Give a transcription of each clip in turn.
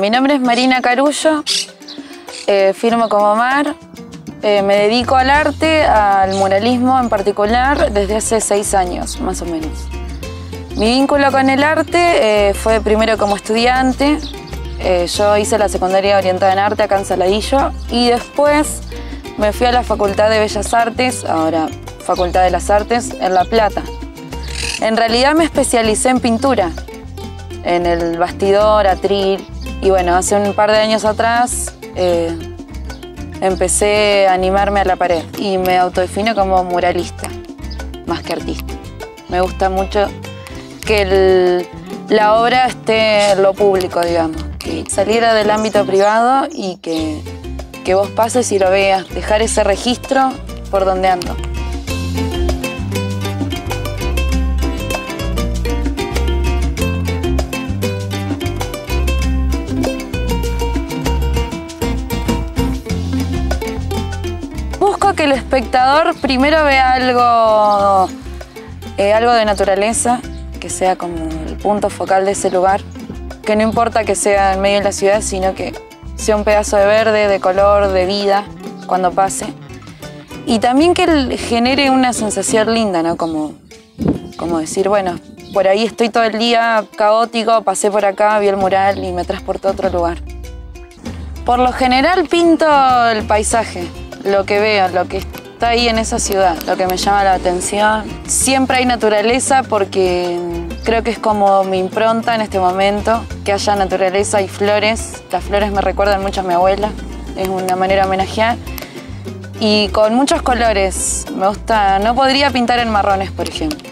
Mi nombre es Marina Carullo, eh, firmo como Mar. Eh, me dedico al arte, al muralismo en particular, desde hace seis años, más o menos. Mi vínculo con el arte eh, fue primero como estudiante. yo hice la secundaria orientada en arte acá en Saladillo y después me fui a la Facultad de Bellas Artes, ahora Facultad de las Artes, en La Plata. En realidad me especialicé en pintura, en el bastidor, atril, y bueno, hace un par de años atrás eh, empecé a animarme a la pared y me autodefino como muralista, más que artista. Me gusta mucho que la obra esté en lo público, digamos, que saliera del ámbito privado y que, que vos pases y lo veas, dejar ese registro por donde ando. El espectador primero vea algo, eh, algo de naturaleza, que sea como el punto focal de ese lugar, que no importa que sea en medio de la ciudad, sino que sea un pedazo de verde, de color, de vida, cuando pase. Y también que genere una sensación linda, ¿no? Como, como decir, bueno, por ahí estoy todo el día caótico, pasé por acá, vi el mural y me transportó a otro lugar. Por lo general pinto el paisaje, lo que veo, lo que está ahí en esa ciudad, lo que me llama la atención. Siempre hay naturaleza porque creo que es como mi impronta en este momento, que haya naturaleza y flores. Las flores me recuerdan mucho a mi abuela, es una manera de homenajear. Y con muchos colores, me gusta, no podría pintar en marrones, por ejemplo.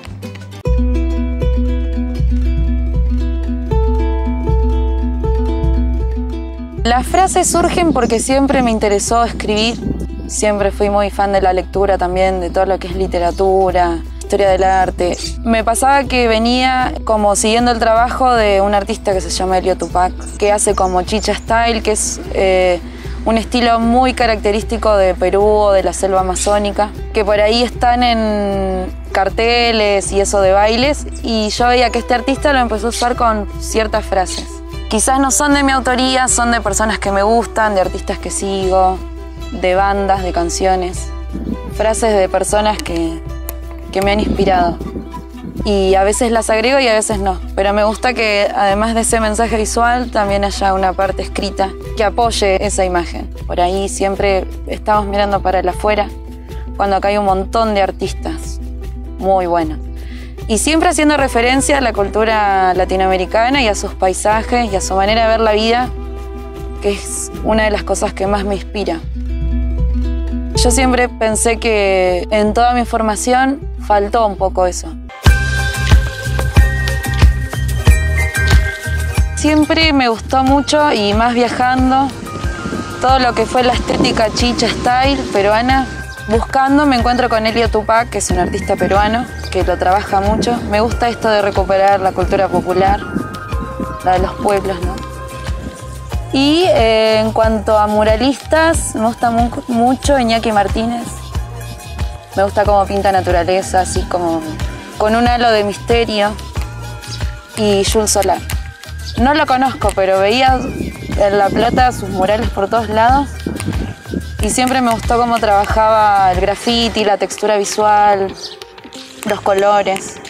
Las frases surgen porque siempre me interesó escribir Siempre fui muy fan de la lectura también, de todo lo que es literatura, historia del arte. Me pasaba que venía como siguiendo el trabajo de un artista que se llama Elio Tupac, que hace como chicha style, que es eh, un estilo muy característico de Perú o de la selva amazónica, que por ahí están en carteles y eso de bailes, y yo veía que este artista lo empezó a usar con ciertas frases. Quizás no son de mi autoría, son de personas que me gustan, de artistas que sigo, de bandas, de canciones, frases de personas que, me han inspirado. Y a veces las agrego y a veces no. Pero me gusta que además de ese mensaje visual también haya una parte escrita que apoye esa imagen. Por ahí siempre estamos mirando para el afuera, cuando acá hay un montón de artistas muy buenos. Y siempre haciendo referencia a la cultura latinoamericana y a sus paisajes y a su manera de ver la vida, que es una de las cosas que más me inspira. Yo siempre pensé que en toda mi formación faltó un poco eso. Siempre me gustó mucho y más viajando todo lo que fue la estética chicha style peruana. Buscando me encuentro con Elio Tupac, que es un artista peruano que lo trabaja mucho. Me gusta esto de recuperar la cultura popular, la de los pueblos, ¿no? Y eh, en cuanto a muralistas, me gusta mucho Iñaki Martínez. Me gusta cómo pinta naturaleza, así como con un halo de misterio. Y Jules Solar. No lo conozco, pero veía en La Plata sus murales por todos lados. Y siempre me gustó cómo trabajaba el graffiti, la textura visual, los colores.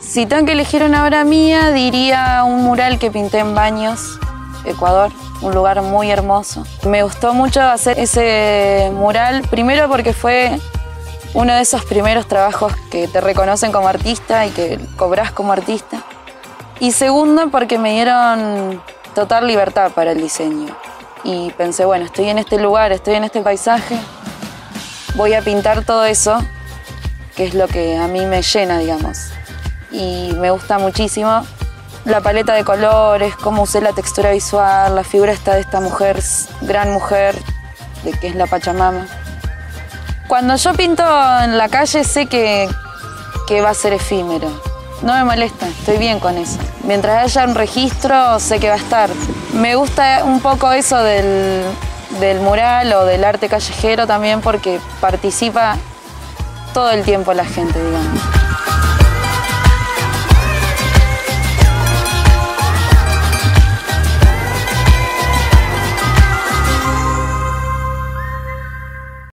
Si tengo que elegir una obra mía, diría un mural que pinté en Baños, Ecuador, un lugar muy hermoso. Me gustó mucho hacer ese mural, primero porque fue uno de esos primeros trabajos que te reconocen como artista y que cobras como artista. Y segundo porque me dieron total libertad para el diseño. Y pensé, bueno, estoy en este lugar, estoy en este paisaje, voy a pintar todo eso, que es lo que a mí me llena, digamos. Y me gusta muchísimo la paleta de colores, cómo usé la textura visual, la figura está de esta mujer, gran mujer, de que es la Pachamama. Cuando yo pinto en la calle sé que, que va a ser efímero. No me molesta, estoy bien con eso. Mientras haya un registro, sé que va a estar. Me gusta un poco eso del, del mural o del arte callejero también porque participa todo el tiempo la gente, digamos.